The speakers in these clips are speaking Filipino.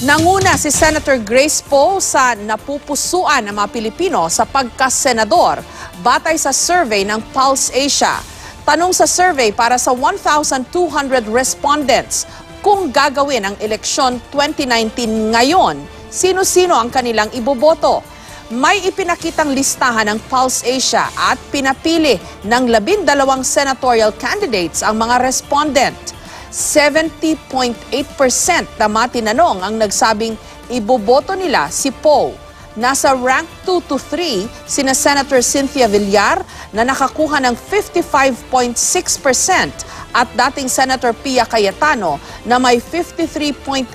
Nanguna si Senator Grace Poe sa napupusuan ng mga Pilipino sa pagkasenador batay sa survey ng Pulse Asia. Tanong sa survey para sa 1,200 respondents kung gagawin ang eleksyon 2019 ngayon, sino-sino ang kanilang iboboto? May ipinakitang listahan ng Pulse Asia at pinapili ng labindalawang senatorial candidates ang mga respondent. 70.8% na mga tinanong ang nagsabing iboboto nila si Poe. Nasa rank 2 to 3 sina Senator Cynthia Villar na nakakuha ng 55.6% at dating Senator Pia Cayetano na may 53.8%.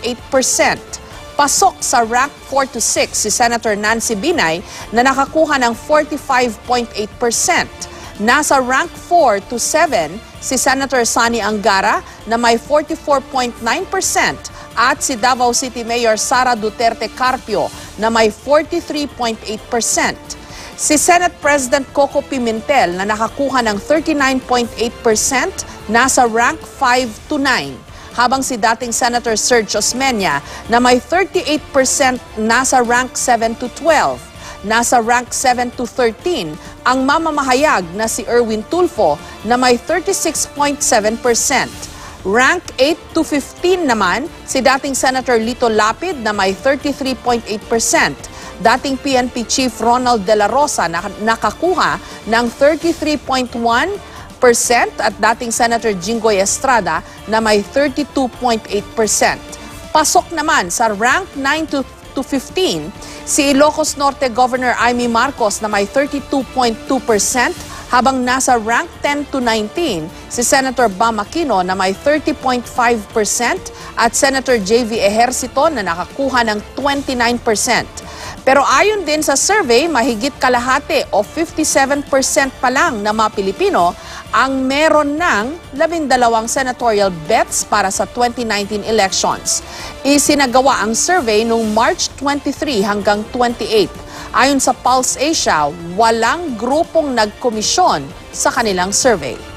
Pasok sa rank 4 to 6 si Senator Nancy Binay na nakakuha ng 45.8%. Nasa rank 4 to 7 si Senator Sani Angara na may 44.9% at si Davao City Mayor Sara Duterte Carpio na may 43.8%. Si Senate President Coco Pimentel na nakakuha ng 39.8% nasa rank 5 to 9 habang si dating Senator Serge Osmeña na may 38% nasa rank 7 to 12. Nasa rank 7 to 13 ang mamamahayag na si Erwin Tulfo na may 36.7%. Rank 8 to 15 naman si dating Senator Lito Lapid na may 33.8%. Dating PNP Chief Ronald De La Rosa na nakakuha ng 33.1% at dating Senator Jinggoy Estrada na may 32.8%. Pasok naman sa rank 9 to to 15. Si Ilocos Norte Governor Amy Marcos na may 32.2% habang nasa rank 10 to 19 si Senator Bam Aquino na may 30.5% at Senator JV Ejercito na nakakuha ng 29%. Pero ayon din sa survey, mahigit kalahati o 57% pa lang na mga Pilipino ang meron ng labindalawang senatorial bets para sa 2019 elections. Isinagawa ang survey noong March 23 hanggang 28. Ayon sa Pulse Asia, walang grupong nagkomisyon sa kanilang survey.